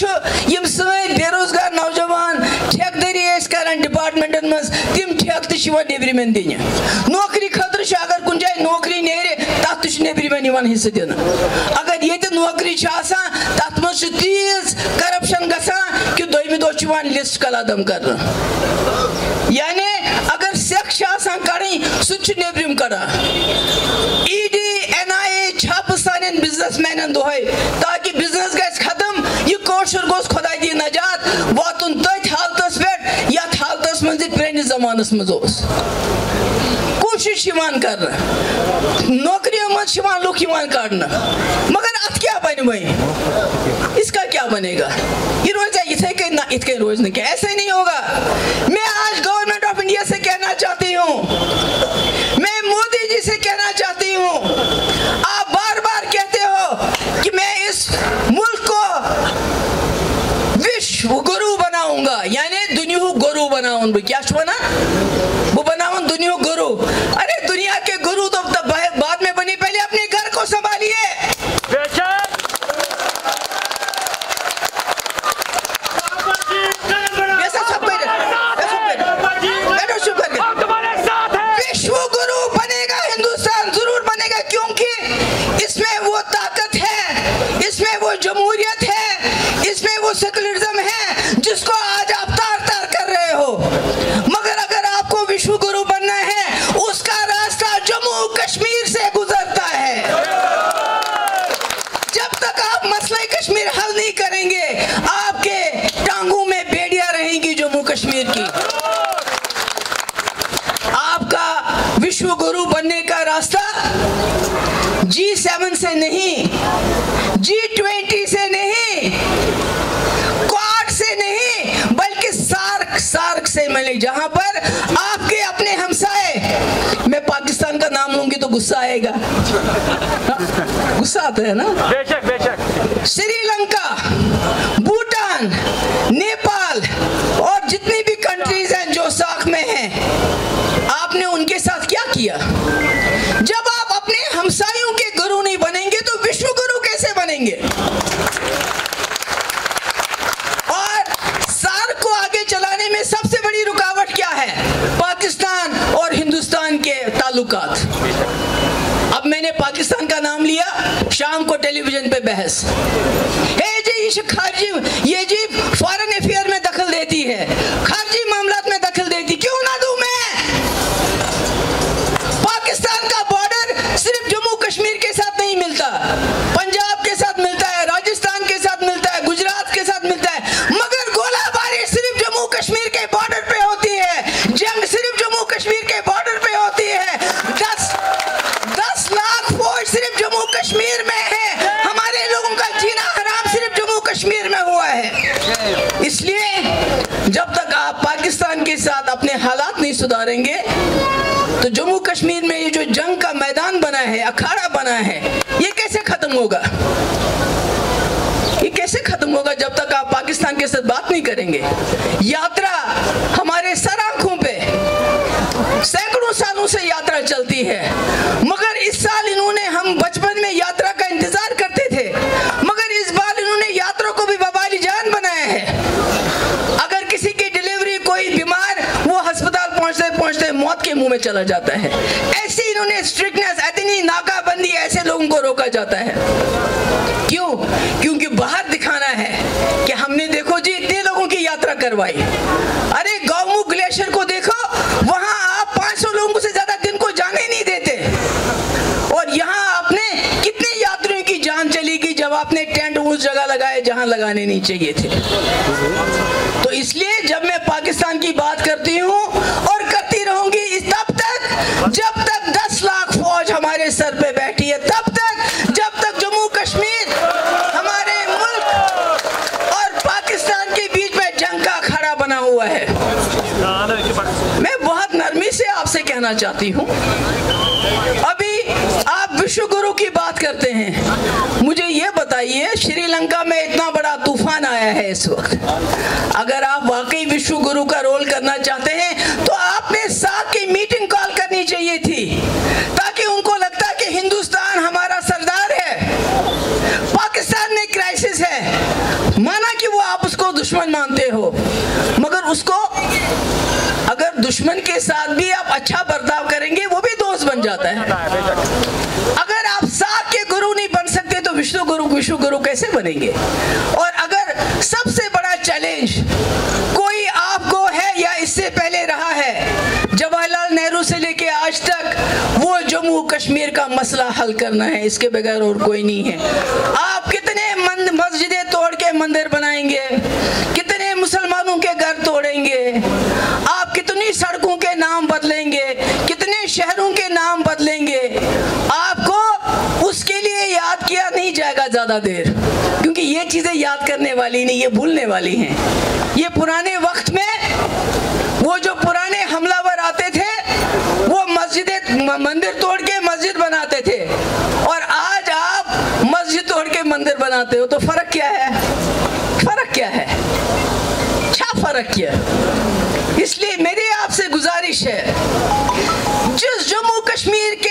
सन बेरोजगार नौजवान ठेकदरी करान डिपार्टमेंटन मज तिम ठेक तब्रमन दिन नौकरी खतर अगर कुन जाए नौकरी नेरे तथ नब्रमन हिस्से दिन। अगर ये नौकरी तथ मज तीज करप्शन गसान कि दोम दह लिस्ट कलादम कर यानी, अगर सेख कड़ी सह नब्रम कड़ान डी एन आई ए छाप सान बिज़नेस मैन दुह, ताकि ग कौशर गोस खुदा दी नजात वातुन तथ हालत पे यथ हालत मज प्रेस जमानस मज कोशिश कर नौकरियों मज लुक कड़ मगर अत क्या बन वही इसका क्या बनेगा ये रोज इथे कहीं ना इत रोज नहीं ऐसे नहीं होगा मैं आज गवर्नमेंट ऑफ़ इंडिया से कहना चाहती हूँ मैं मोदी जी से कहना चाहती हूँ आप बार बार कहते हो कि मैं इस मुल्क को विश्व गुरु बनाऊँगा यानी दुनिया गुरु बनाऊँ क्या बना वो बनावन दुनिया गुरु अरे दुनिया के गुरु तो बाद में बनी पहले अपने घर को संभालिए विश्व गुरु बनेगा हिंदुस्तान ज़रूर बनेगा क्योंकि इसमें वो ताकत है इसमें वो जमहूरियत है इसमें वो सेकुलरिज्म है जिसको आज आप तार तार कर रहे हो मगर अगर आपको विश्व गुरु बनना है उसका रास्ता जम्मू कश्मीर से गुजरता है जब तक आप मसले कश्मीर हल नहीं करेंगे आपके टांगों में बेड़ियाँ रहेंगी जम्मू कश्मीर की आपका विश्व गुरु बनने का रास्ता जी सेवन से नहीं जी ट्वेंटी से नहीं क्वाड से नहीं बल्कि सार्क सार्क से मिले जहाँ पर आपके अपने हमसाए मैं पाकिस्तान का नाम लूँगी तो गुस्सा आएगा। गुस्सा आता है ना? बेशक बेशक। श्रीलंका भूटान नेपाल और जितनी भी कंट्रीज़ हैं जो साख में हैं आपने उनके साथ क्या किया? जब आप अपने हमसायों के गुरु नहीं बनेंगे तो विश्व गुरु कैसे बनेंगे? और सार को आगे चलाने में सबसे बड़ी रुकावट क्या है? पाकिस्तान और हिंदुस्तान के ताल्लुकात। अब मैंने पाकिस्तान का नाम लिया, शाम को टेलीविज़न पे बहस। जी खारजी ये जी, फॉरेन अफेयर में दखल देती है। बना है। ये कैसे खत्म होगा? ये कैसे खत्म होगा जब तक आप पाकिस्तान के साथ बात नहीं करेंगे? यात्रा हमारे सर आँखों पे सैकड़ों सालों से यात्रा चलती है। मगर इस साल इन्होंने हम बचपन में यात्रा का इंतज़ार करते थे। मगर इस बार इन्होंने यात्रा को भी बबाली जान बनाया है। अगर किसी की डिलीवरी कोई बीमार वो अस्पताल पहुँचते पहुँचते मौत के मुँह में चला जाता है। इन्होंने स्ट्रिक्टनेस इतनी नाकाबंदी ऐसे लोगों को रोका जाता है। क्यों? क्योंकि बाहर दिखाना है कि हमने देखो जी, इतने लोगों की यात्रा करवाई। अरे गौमुख ग्लेशियर को देखो, वहाँ आप 500 लोगों से ज़्यादा दिन को जाने नहीं देते। और यहाँ आपने कितने यात्रियों की जान चली गई जब आपने टेंट उस जगह लगाए जहाँ लगाने नहीं चाहिए थे? तो इसलिए जब मैं पाकिस्तान की बात करती हूँ हमारे सर पे बैठी है। तब तक, जब तक जम्मू कश्मीर हमारे मुल्क और पाकिस्तान के बीच में जंग का खड़ा बना हुआ है। मैं बहुत नरमी से आपसे कहना चाहती हूँ। अभी आप विश्व गुरु की बात करते हैं। मुझे ये बताइए, श्रीलंका में इतना बड़ा तूफ़ान आया है इस वक्त। अगर आप वाकई विश्व गुरु का रोल करना चाहते हैं तो आपने साथ की मीटिंग कॉल करनी चाहिए थी। क्राइसिस है। माना कि वो आप उसको दुश्मन मानते हो, मगर उसको अगर दुश्मन के साथ भी आप अच्छा बर्ताव करेंगे, वो भी दोस्त बन जाता है। अगर आप साथ के गुरु नहीं बन सकते तो विष्णु गुरु विष्णु गुरु कैसे बनेंगे? और अगर सबसे बड़ा चैलेंज कोई आपको है या इससे पहले रहा है, जवाहरलाल नेहरू से लेके आज तक, वो जम्मू कश्मीर का मसला हल करना है, इसके बगैर और कोई नहीं है। आप कितने मस्जिदें तोड़ के मंदिर बनाएँगे? कितने मुसलमानों के घर तोड़ेंगे? आप कितनी सड़कों के नाम बदलेंगे? कितने शहरों के नाम बदलेंगे? आपको उसके लिए याद किया नहीं जाएगा ज़्यादा देर, क्योंकि ये चीज़ें याद करने वाली नहीं, ये भूलने वाली हैं। ये पुराने वक्त में वो जो पुराने हमलावर आते थे मस्जिद मंदिर तोड़ के मस्जिद बनाते थे। और आज आप मस्जिद तोड़ के मंदिर बनाते हो तो फ़र्क क्या है? फ़र्क क्या है? क्या फ़र्क क्या? इसलिए मेरी आपसे गुजारिश है, जिस जम्मू कश्मीर के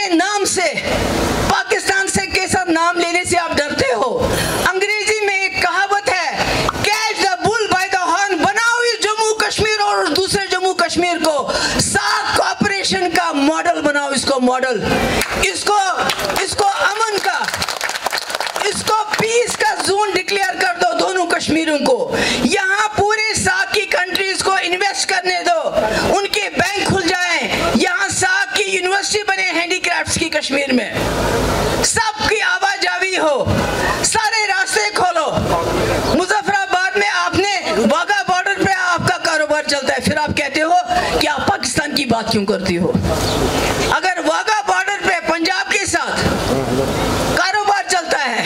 मॉडल इसको इसको अमन का, इसको पीस का जोन डिक्लेयर कर दो दोनों कश्मीरों को। यहाँ पूरे सात की कंट्रीज़ को इन्वेस्ट करने दो। उनके बैंक खुल जाएँ। यहाँ सात की यूनिवर्सिटी बने हैंडीक्राफ्ट्स की कश्मीर में। सबकी आवाजावी हो। सारे रास्ते खोलो। मुजफ्फराबाद में आपने वाघा बॉर्डर पे आपका कारोबार चलता है। फिर आप कहते हो कि आप पाकिस्तान की बात क्यों करती हो अगर वाघा बॉर्डर पे पंजाब के साथ कारोबार चलता है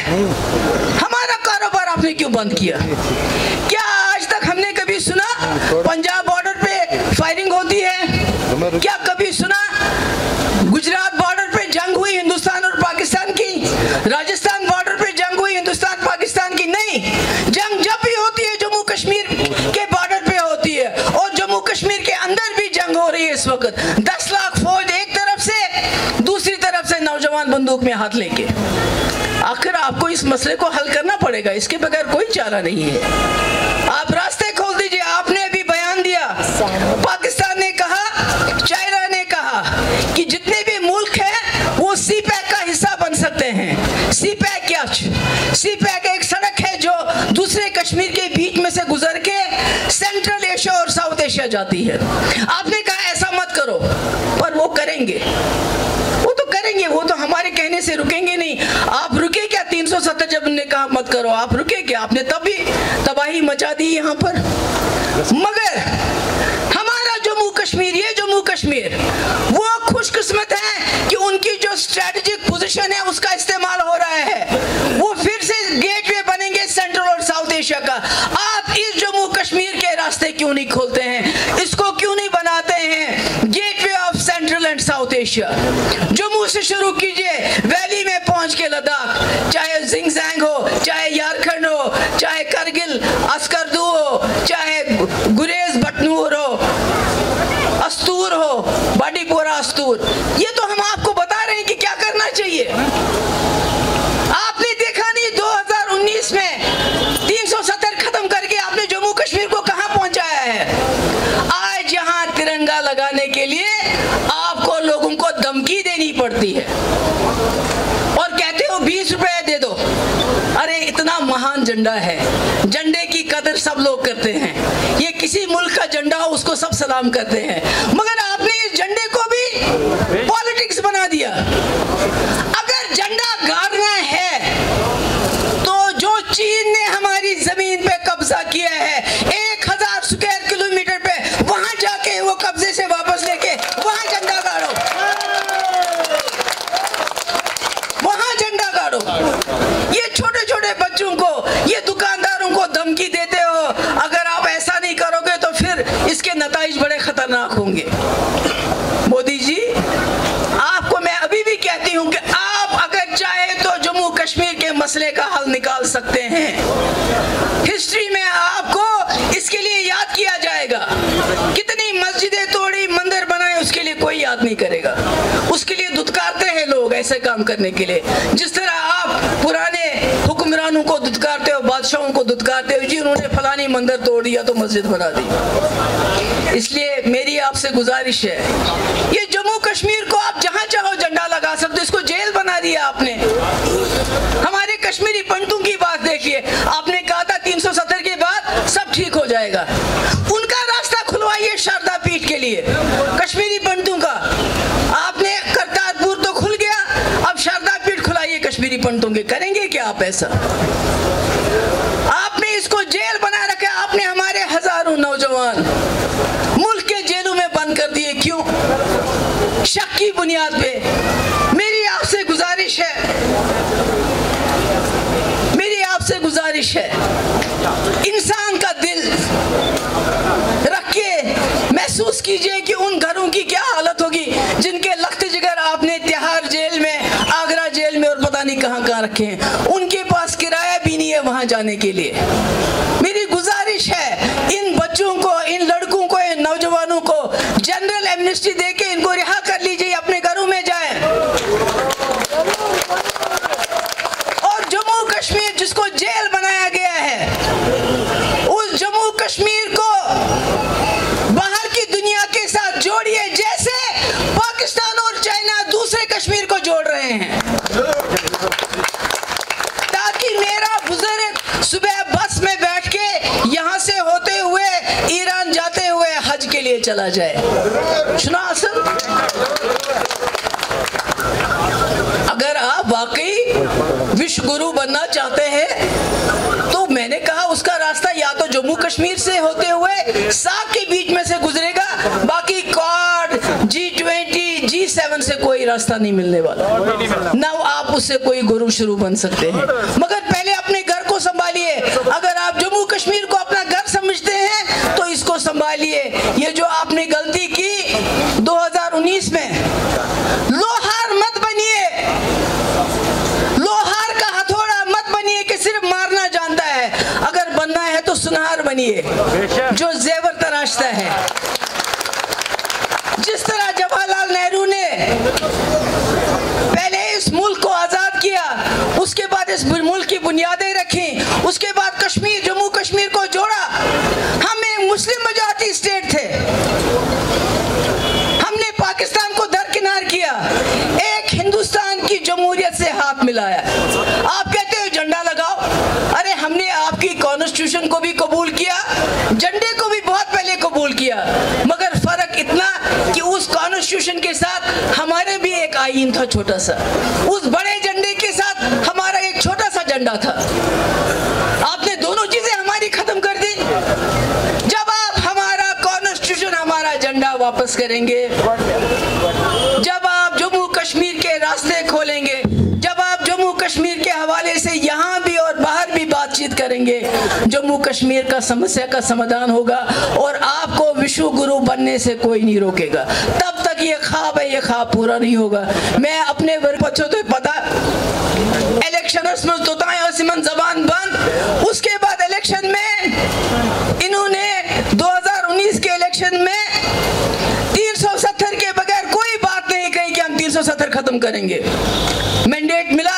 हमारा कारोबार आपने क्यों बंद किया। क्या आज तक हमने कभी सुना पंजाब बॉर्डर पे फायरिंग होती है? क्या कभी सुना गुजरात बॉर्डर पे जंग हुई हिंदुस्तान और पाकिस्तान की? राजस्थान बॉर्डर पे जंग हुई हिंदुस्तान, पाकिस्तान की? नहीं। जंग जब भी होती है, जम्मू कश्मीर के बॉर्डर पे होती है और जम्मू कश्मीर के अंदर भी जंग हो रही है इस वक्त दस लाख फौज एक तरफ़ से दूसरी तरफ़ से बंदूक में हाथ लेके। आखिर आपको इस मसले को हल करना पड़ेगा, इसके बगैर कोई चारा नहीं है। आप रास्ते खोल दीजिए, आपने अभी बयान दिया। पाकिस्तान ने कहा, चाइना ने कहा कि जितने भी मुल्क हैं, वो सी पैक का हिस्सा बन सकते हैं। सी पैक क्या सी पैक एक सड़क है जो दूसरे कश्मीर के बीच में से गुजर के सेंट्रल एशिया और साउथ एशिया जाती है। आपने कहा, ऐसा मत करो, पर वो करेंगे। करेंगे, वो तो हमारे कहने से रुकेंगे नहीं। आप रुके क्या 370 जब ने कहा, मत करो, आप रुके क्या? आपने तभी तबाही मचा दी यहाँ पर। मगर हमारा जम्मू कश्मीर, ये जम्मू कश्मीर, वो खुशकिस्मत है कि उनकी जो स्ट्रेटेजिक पोजीशन है, उसका इस्तेमाल हो रहा है। वो फिर से गेटवे बनेंगे सेंट्रल और साउथ एशिया का। आप इस जम्मू कश्मीर के रास्ते क्यों नहीं खोलते हैं इसको क्यों नहीं बनाते हैं gateway of central and south Asia Jammu से शुरू कीजिए, वैली में पहुँच के लद्दाख। चाहे जिंगजैंग हो, चाहे यारखंड हो, चाहे करगिल अस्करदू हो, चाहे गुरेज बटनूर हो, अस्तूर हो, बाडीपोरा अस्तूर। ये तो हम आपको बता रहे हैं कि क्या करना चाहिए। आपने देखा नहीं 2019 में पड़ती है। और कहते हो, बीस रुपए दे दो। अरे, इतना महान झंडा है। झंडे की कदर सब लोग करते हैं। ये किसी मुल्क का झंडा हो, उसको सब सलाम करते हैं। मगर आपने इस झंडे को भी पॉलिटिक्स बना दिया। अगर झंडा गाड़ना है तो जो चीन ने हमारी ज़मीन पे कब्जा किया है ये छोटे छोटे बच्चों को, ये दुकानदारों को धमकी देते हो। अगर आप ऐसा नहीं करोगे तो फिर इसके नतज बड़े खतरनाक होंगे। मोदी जी, आपको मैं अभी भी कहती हूँ कि आप अगर चाहे तो जम्मू कश्मीर के मसले का हल निकाल सकते हैं। हैं ऐसे काम करने के लिए। जिस तरह आप पुराने हुक्मरानों को दुत्कारते हो, बादशाहों को फुटकारते हुए जी उन्होंने फलानी मंदिर तोड़ दिया तो मस्जिद बना दी। इसलिए मेरी आपसे गुजारिश है, ये जम्मू कश्मीर को आप जहाँ चाहो झंडा लगा सकते इसको जेल बना दिया आपने। हमारे कश्मीरी पंडितों की बात देखिए, आपने कहा था 370 के बाद सब ठीक हो जाएगा। उनका रास्ता खुलवाइए शारदा पीठ के लिए कश्मीरी पंडितों का आपने करतारपुर तो खुल गया अब शारदा पीठ पंडितों के करेंगे क्या आप ऐसा? आपने इसको जेल बना रखा, आपने हमारे हज़ारों नौजवान मुल्क के जेलों में बंद कर दिए, क्यों? शक की बुनियाद पे। मेरी आपसे गुजारिश है। मेरी आपसे गुजारिश है। इंसान का दिल रख के महसूस कीजिए कि उन घरों की क्या हालत होगी जिनके कहाँ कहाँ कहाँ रखे हैं? उनके पास किराया भी नहीं है वहाँ जाने के लिए। मेरी गुजारिश है, इन बच्चों को, इन लड़कों को, इन नौजवानों को जनरल एमनेस्टी दे के इनको रिहा कर लीजिए, अपने घरों में जाए और जम्मू कश्मीर जिसको जेल बनाया गया है उस जम्मू कश्मीर को बाहर की दुनिया के साथ जोड़िए जैसे पाकिस्तान और चाइना दूसरे कश्मीर को जोड़ रहे हैं ताकि मेरा बुज़ुर्ग सुबह बस में बैठ के यहाँ से होते हुए ईरान जाते हुए हज के जाए। असल अगर आप वाकई विश्व गुरु बनना चाहते हैं तो मैंने कहा उसका रास्ता या तो जम्मू कश्मीर से होते हुए साग के बीच में से गुजरेगा, बाकी quad G twenty G seven से कोई रास्ता नहीं मिलने वाला। ना आप उससे कोई गुरु शुरू बन सकते हैं। मगर पहले अपने घर को संभालिए। अगर आप जम्मू कश्मीर को अपना घर समझते हैं तो इसको संभालिए। ये जो आपने गलती की 2019 में लोहार मत बनिए लोहार का हथौड़ा मत बनिए कि सिर्फ़ मारना जानता है अगर बनना है तो सुनहार बनिए। जो जेवर तराशता है। जिस तरह जवाहरलाल नेहरू ने पहले इस मुल्क को आज़ाद किया उसके बाद इस मुल्क की बुनियादें रखी उसके बाद कश्मीर जम्मू कश्मीर को जोड़ा। हम एक मुस्लिम मेजॉरिटी स्टेट थे। हमने पाकिस्तान को दरकिनार किया। एक हिंदुस्तान की जमहूरियत से हाथ मिलाया। आप कहते आपकी कॉन्स्टिट्यूशन को भी कबूल किया, झंडे को भी बहुत पहले कबूल किया, मगर फ़र्क इतना कि उस कॉन्स्टिट्यूशन के साथ हमारे भी एक आइन था छोटा सा। उस बड़े झंडे के साथ हमारा एक छोटा सा झंडा था। आपने दोनों चीज़ें हमारी खत्म कर दी। जब आप हमारा कॉन्स्टिट्यूशन हमारा झंडा वापस करेंगे करेंगे। जम्मू कश्मीर का समस्या का समाधान होगा और आपको विश्व गुरु बनने से कोई नहीं रोकेगा। तब तक ये ख्वाब है, ये ख्वाब पूरा नहीं होगा। मैं अपने बच्चों तो पता इलेक्शन तो जबान बंद। उसके बाद इलेक्शन में इन्होंने 2019 के इलेक्शन में 370 के बगैर कोई बात नहीं कही कि हम 370 खत्म करेंगे। मैंडेट मिला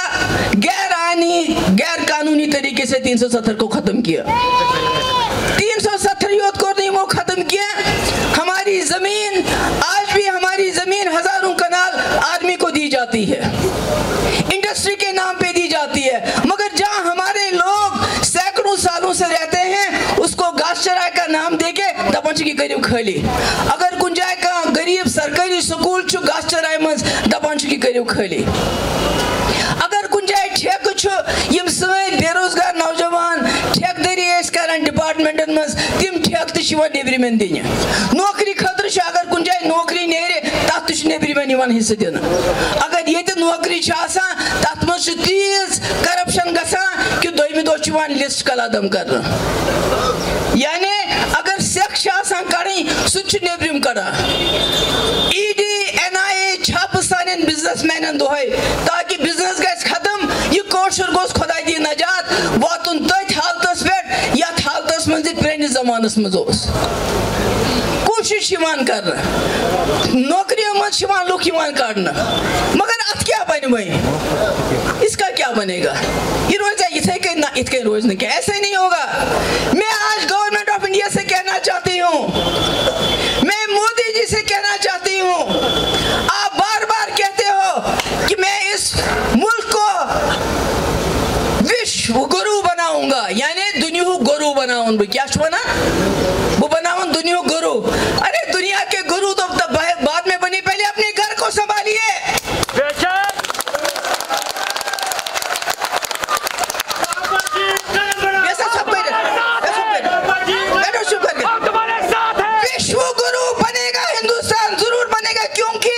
गैर गैर कानूनी तरीके से 370 को खत्म किया। 370 यूथ को नहीं, वो खत्म किया। हमारी ज़मीन, आज भी हमारी ज़मीन हज़ारों कनाल आदमी को दी जाती है। इंडस्ट्री के नाम पे दी जाती है। मगर जहाँ हमारे लोग सैकड़ों सालों से रहते हैं, उसको चराय का नाम देके दपंच की करीब खाली। अगर गुंजाय का गरीब सरकारी स्कूल छु चराय मज दपंच की करीब खाली। अगर ठेक बेरोजगार नौजवान ठेकदरी करान डिपार्टमेंटन मज तिम ठेक तवन नेबरिमन दिन नौकरी खतर अगर कुछ जाए नौकरी नेरे तथ नेबरिमन हिस्से दिन। अगर ये नौकरी तथ मज तीज करप्शन गसान कि दोमि दह लिस्ट कलादम कर यानी अगर सेख कड़ी सह नेबरिम कड़ान ईडी एन आई ए छाप सान बिज़नेस मैन दोहे ताकि बिज़नेस गस खत्म यह कौशर गोस खुदा कोशिश कर नौकरियों मज लुक काड़न मगर अत क्या बन वही इसका क्या बनेगा ये रोजा के ना इतके रोज ऐसे नहीं होगा मैं आज गवर्नमेंट ऑफ़ इंडिया से कहना चाहती हूँ मैं मोदी जी से कहना चाहती हूँ आप बार बार कहते हो कि मैं इस मुल्क को विश्व गुरु बनाऊँगा यानी दुनिया बनाऊँगा क्या बना वो बनाऊँ दुनिया गुरु अरे दुनिया के गुरु तो तब बाद में बनी पहले अपने घर को संभालिए ऐसा सब कर- ऐसा कर- बैठो चुप करके। विश्व गुरु बनेगा हिंदुस्तान ज़रूर बनेगा क्योंकि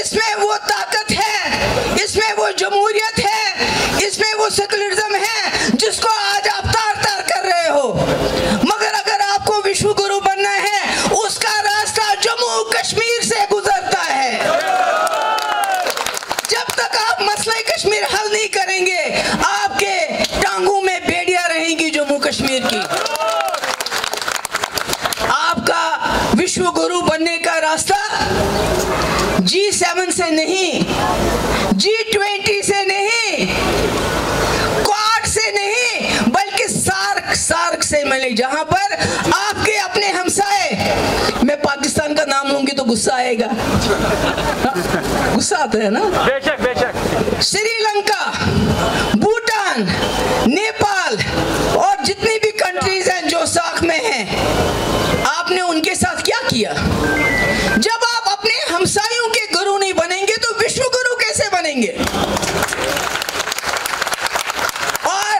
इसमें वो ताकत है इसमें वो जमहूरियत है इसमें वो सेकुलरिज्म है जिसको आज आप तार तार कर रहे हो मगर अगर आपको विश्व गुरु बनना है उसका रास्ता जम्मू कश्मीर से गुजरता है जब तक आप मसले कश्मीर हल नहीं करेंगे आपके टांगों में बेड़ियाँ रहेंगी जम्मू कश्मीर की आपका विश्व गुरु बनने का रास्ता जी सेवन से नहीं जी ट्वेंटी से नहीं क्वाड से नहीं बल्कि सार्क सार्क से मिले जहाँ पर आपके अपने हमसाए मैं पाकिस्तान का नाम लूँगी तो गुस्सा आएगा। गुस्सा आता है ना? बेशक बेशक। श्रीलंका भूटान नेपाल और जितनी भी कंट्रीज़ हैं जो साख में हैं आपने उनके साथ क्या किया जब आप अपने हमसायों के गुरु नहीं बनेंगे तो विश्व गुरु कैसे बनेंगे और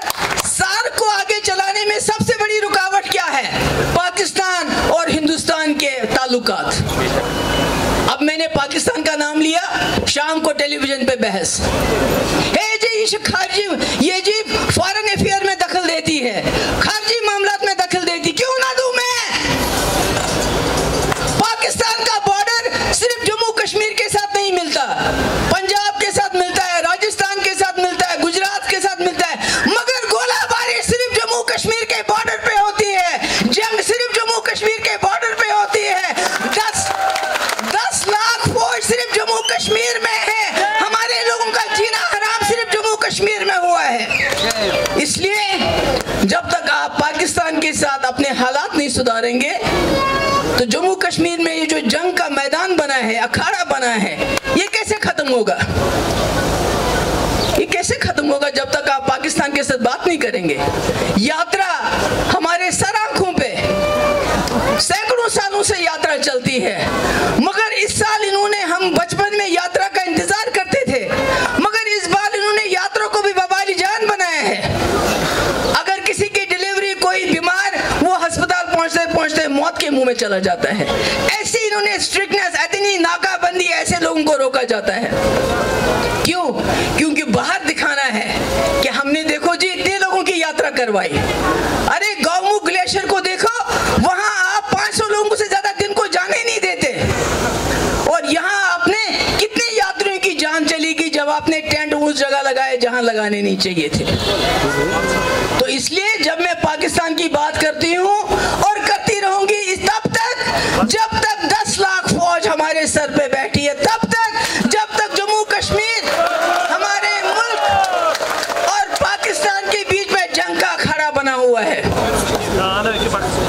सार्क को आगे चलाने में सबसे बड़ी रुकावट क्या है पाकिस्तान और हिंदुस्तान के ताल्लुकात अब मैंने पाकिस्तान का नाम लिया? शाम को टेलीविज़न पे बहस। हे जी खारजी ये जी फॉरेन अफेयर में दखल देती है। सुधारेंगे तो जम्मू कश्मीर में ये जो जंग का मैदान बना है, अखाड़ा बना है, ये कैसे खत्म होगा? ये कैसे खत्म होगा जब तक आप पाकिस्तान के साथ बात नहीं करेंगे? यात्रा हमारे सर आँखों पे सैकड़ों सालों से यात्रा चलती है मगर इस साल इन्होंने हम बचपन में यात्रा का इंतज़ार करते थे मगर इस बार इन्होंने यात्रा को भी बबाली जान बनाया है अगर किसी की डिलीवरी कोई बीमार वो अस्पताल पहुँचते पहुँचते मौत के मुँह में चला जाता है। ऐसी इन्होंने स्ट्रिक्टनेस इतनी नाकाबंदी ऐसे लोगों को रोका जाता है। क्यों? क्योंकि बाहर दिखाना है कि हमने देखो जी, इतने लोगों की यात्रा करवाई। अरे गौमुख ग्लेशियर को देखो, वहाँ आप 500 लोगों से ज़्यादा दिन को जाने नहीं देते। और यहाँ आपने कितने यात्रियों की जान चली गई जब आपने टेंट उस जगह लगाए जहाँ लगाने नहीं चाहिए थे। तो इसलिए जब मैं पाकिस्तान की बात करती हूँ, और जब तक 10 लाख फौज हमारे सर पे बैठी है, तब तक, जब तक जम्मू कश्मीर हमारे मुल्क और पाकिस्तान के बीच में जंग का खड़ा बना हुआ है।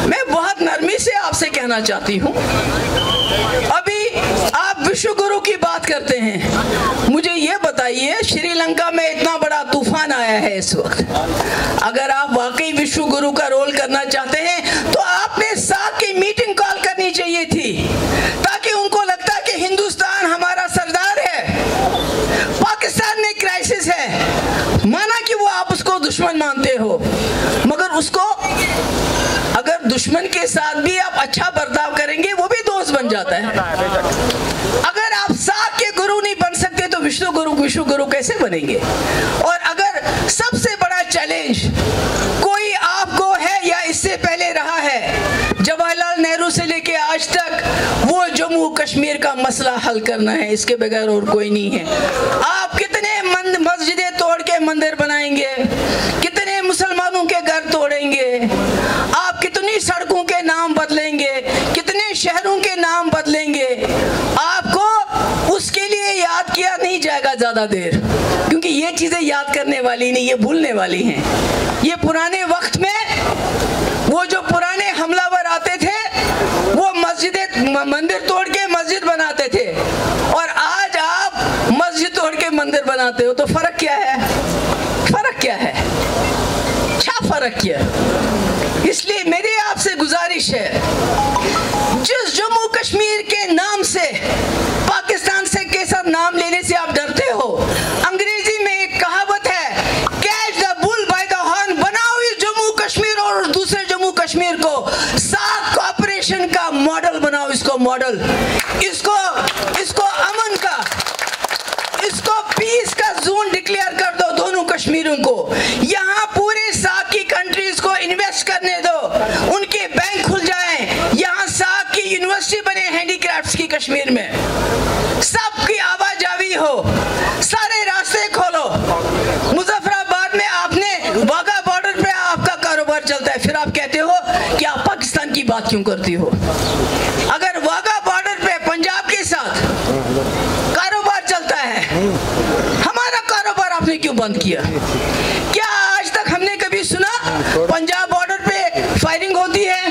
मैं बहुत नरमी से आपसे कहना चाहती हूँ। अभी आप विश्व गुरु की बात करते हैं। मुझे ये बताइए, श्रीलंका में इतना बड़ा तूफ़ान आया है इस वक्त। अगर आप वाकई विश्व गुरु का रोल करना चाहते हैं तो आपने साथ की मीटिंग कॉल करनी चाहिए थी ताकि उनको लगता कि हिंदुस्तान हमारा सरदार है पाकिस्तान में क्राइसिस है माना कि वो आप उसको दुश्मन मानते हो। मगर उसको अगर दुश्मन के साथ भी आप अच्छा बर्ताव करेंगे, वो भी दोस्त बन जाता है। अगर आप साथ के गुरु नहीं बन सकते तो विष्णु गुरु विष्णु गुरु कैसे बनेंगे? और अगर सबसे बड़ा चैलेंज कोई आपको है या इससे पहले रहा आज तक वो जम्मू कश्मीर का मसला हल करना है, इसके बगैर और कोई नहीं है। आप कितने मस्जिदें तोड़ के मंदिर बनाएँगे? कितने मुसलमानों के घर तोड़ेंगे? आप कितनी सड़कों के नाम बदलेंगे? कितने शहरों के नाम बदलेंगे? आपको उसके लिए याद किया नहीं जाएगा ज़्यादा देर, क्योंकि ये चीज़ें याद करने वाली नहीं, ये भूलने वाली हैं। ये पुराने वक्त में वो जो पुराने हमलावर आते थे मस्जिद मंदिर तोड़ के मस्जिद बनाते थे। और आज आप मस्जिद तोड़ के मंदिर बनाते हो तो फ़र्क क्या है? फ़र्क क्या है? क्या फ़र्क क्या? इसलिए मेरी आपसे गुजारिश है, जिस जम्मू कश्मीर के नाम से, पाकिस्तान से के साथ नाम लेने से आप डरते हो, अंग्रेज़ी में एक कहावत है catch the bull by the horn बनाओ इस जम्मू कश्मीर और दूसरे जम्मू कश्मीर को। कॉपरेशन का मॉडल बनाओ इसको मॉडल इसको इसको अमन का, इसको पीस का जोन डिक्लेयर कर दो दोनों कश्मीरों को। यहाँ पूरे साक की कंट्रीज़ को इन्वेस्ट करने दो। उनके बैंक खुल जाए। यहाँ साक की यूनिवर्सिटी बने हैंडीक्राफ्ट्स की कश्मीर में। सबकी आवाजावी हो। बात क्यों करती हो? अगर वाघा बॉर्डर पे पंजाब के साथ कारोबार चलता है, हमारा कारोबार आपने क्यों बंद किया? क्या आज तक हमने कभी सुना पंजाब बॉर्डर पे फायरिंग होती है?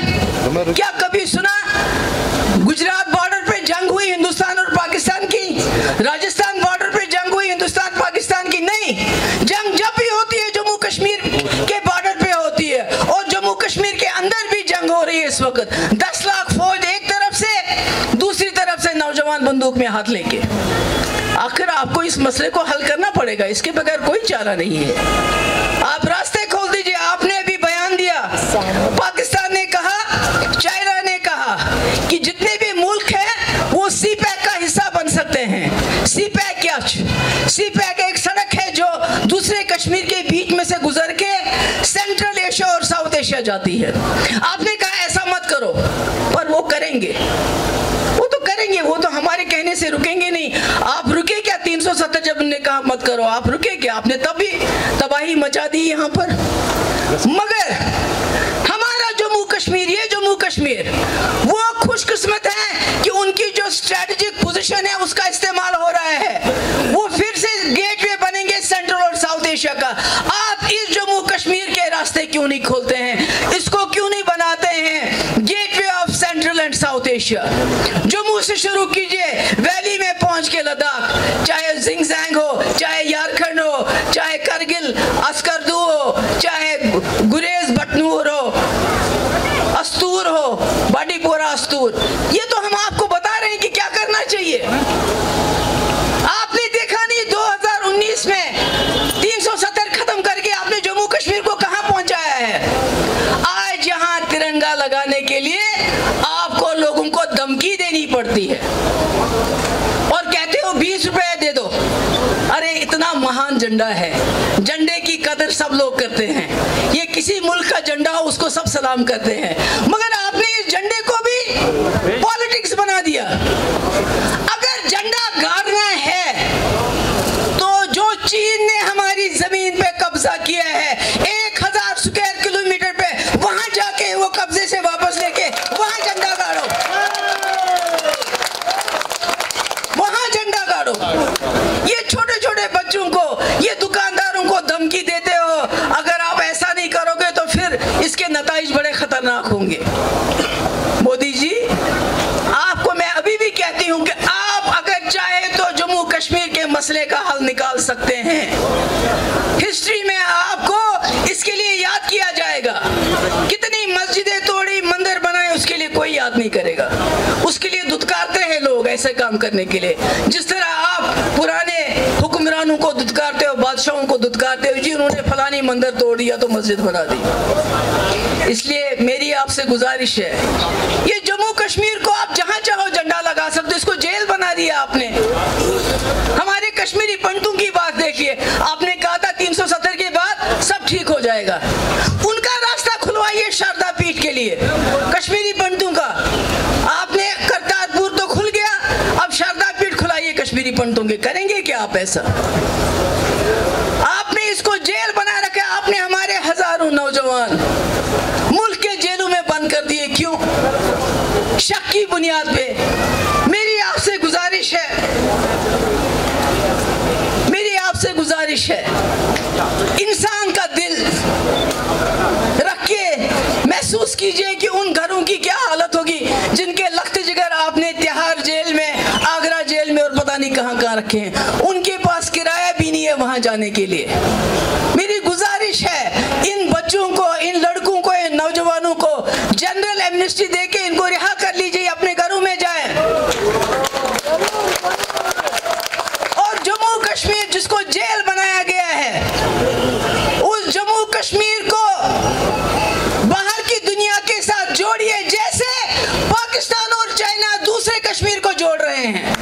क्या कभी सुना गुजरात बॉर्डर पे जंग हुई हिंदुस्तान और पाकिस्तान की? राजस्थान अंदर भी जंग हो रही है इस वक्त। दस लाख फौज एक तरफ़ से, दूसरी तरफ़ से नौजवान बंदूक में हाथ लेके। आखिर आपको इस मसले को हल करना पड़ेगा, इसके बगैर कोई चारा नहीं है। आप रास्ते खोल दीजिए, आपने अभी बयान दिया। पाकिस्तान ने कहा, चाइना ने कहा कि जितने भी मुल्क हैं, वो सी पैक का हिस्सा बन सकते हैं। सी पैक क्या सी पैक एक सड़क है जो दूसरे कश्मीर के बीच में से गुजर के सेंट्रल एशिया और एशिया जाती है। आपने कहा, ऐसा मत करो। पर वो करेंगे। वो तो करेंगे, वो तो हमारे कहने से रुकेंगे नहीं। आप रुके क्या 370 जब ने कहा, मत करो। आप रुके क्या? आपने तभी तबाही मचा दी यहाँ पर। मगर हमारा जम्मू कश्मीर, ये जम्मू कश्मीर, वो खुशकिस्मत है कि उनकी जो स्ट्रेटेजिक पोजीशन है, उसका इस्तेमाल एशिया जम्मू से शुरू कीजिए, वैली में पहुँच के लद्दाख। चाहे जिंगजैंग हो, चाहे यारखंड हो, चाहे करगिल अस्करदू हो, चाहे गुरेज बटनूर हो, अस्तूर हो बाडीपोरा अस्तूर। ये तो हम आपको पड़ती है। और कहते हो, बीस रुपए दे दो। अरे, इतना महान झंडा है। झंडे की कदर सब लोग करते हैं। ये किसी मुल्क का झंडा हो, उसको सब सलाम करते हैं। मगर आपने इस झंडे को भी पॉलिटिक्स बना दिया। अगर झंडा गाड़ना है तो जो चीन ने हमारी ज़मीन पे कब्जा किया है खतरनाक होंगे। मोदी जी, आपको मैं अभी भी कहती हूँ कि आप अगर चाहे तो जम्मू कश्मीर के मसले का हल निकाल सकते हैं। हिस्ट्री में आपको इसके लिए याद किया जाएगा। कितनी मस्जिदें तोड़ी, मंदिर बनाए, उसके लिए कोई याद नहीं करेगा। उसके लिए दुत्कारते हैं लोग ऐसे काम करने के लिए। जिस तरह आप पुराने हुक्मरानों को दुत्कारते हो, बादशाहों को दुत्कारते हो, जी उन्होंने फलानी मंदिर तोड़ दिया तो मस्जिद बना दी। इसलिए मेरी आपसे गुजारिश है, ये जम्मू कश्मीर को आप जहाँ चाहो झंडा लगा सकते इसको जेल बना दिया आपने। हमारे कश्मीरी पंडितों की बात देखिए, आपने कहा था 370 के बाद सब ठीक हो जाएगा। उनका रास्ता खुलवाइए शारदा पीठ के लिए। कश्मीरी पंडितों का आपने करतारपुर तो खुल गया अब शारदा पीठ खुलाइए कश्मीरी पंडितों के करेंगे क्या आप ऐसा? आपने इसको जेल बना रखा, आपने हमारे हज़ारों नौजवान मुल्क के जेलों में बंद कर दिए, क्यों? शक की बुनियाद पे। मेरी आपसे गुजारिश है। मेरी आपसे गुजारिश है। इंसान कहाँ कहाँ रखे हैं? उनके पास किराया भी नहीं है वहाँ जाने के लिए। मेरी गुजारिश है, इन बच्चों को, इन लड़कों को, इन नौजवानों को जनरल एमनेस्टी देके इनको रिहा कर लीजिए, अपने घरों में जाए। और जम्मू कश्मीर जिसको जेल बनाया गया है, उस जम्मू कश्मीर को बाहर की दुनिया के साथ जोड़िए जैसे पाकिस्तान और चाइना दूसरे कश्मीर को जोड़ रहे हैं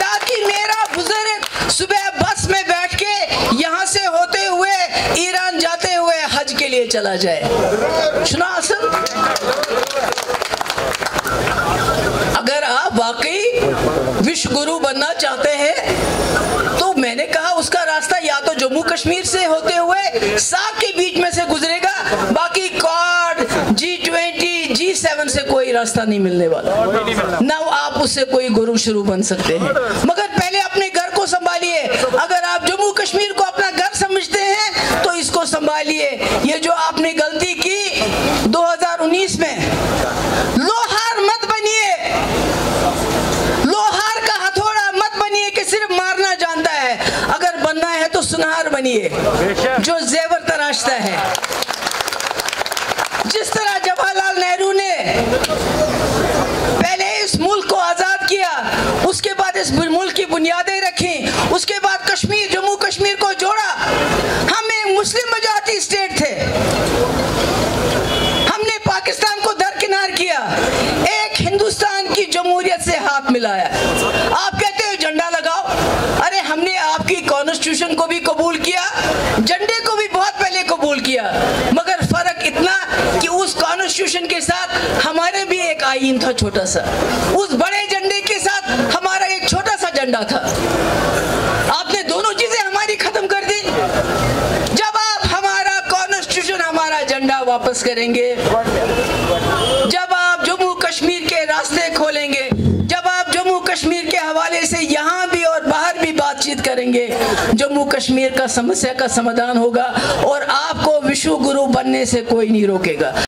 ताकि मेरा बुज़ुर्ग सुबह बस में बैठ के यहाँ से होते हुए ईरान जाते हुए हज के लिए चला जाए। सुना असल अगर आप वाकई विश्व गुरु बनना चाहते हैं तो मैंने कहा उसका रास्ता या तो जम्मू कश्मीर से होते हुए साग के बीच में से गुजरेगा, बाकी quad G twenty G seven से कोई रास्ता नहीं मिलने वाला। ना आप उससे कोई गुरु शुरू बन सकते हैं। मगर पहले अपने घर को संभालिए। अगर आप जम्मू कश्मीर को अपना घर समझते हैं तो इसको संभालिए। ये जो आपने गलती की 2019 में, लोहार मत बनिए। लोहार का हथौड़ा मत बनिए कि सिर्फ़ मारना जानता है। अगर बनना है तो सुनहार बनिए, जो जेवर तराशता है। जिस तरह जवाहरलाल नेहरू ने पहले इस मुल्क को आज़ाद किया, उसके बाद इस मुल्क की बुनियादें रखी, उसके बाद कश्मीर जम्मू कश्मीर को जोड़ा हम एक मुस्लिम मेजॉरिटी स्टेट थे हमने पाकिस्तान को दरकिनार किया एक हिंदुस्तान की जमहूरियत मिलाया आप कहते हो झंडा लगाओ। अरे हमने आपकी कॉन्स्टिट्यूशन को भी कबूल किया, झंडे को भी बहुत पहले कबूल किया। मगर फ़र्क इतना कि उस कॉन्स्टिट्यूशन के साथ हमारे भी एक आइन था छोटा सा। उस बड़े झंडे के साथ हमारा एक छोटा सा झंडा था। आपने दोनों चीज़ें हमारी खत्म कर दी। जब आप हमारा कॉन्स्टिट्यूशन हमारा झंडा वापस करेंगे, जब करेंगे। जम्मू कश्मीर का समस्या का समाधान होगा और आपको विश्व गुरु बनने से कोई नहीं रोकेगा।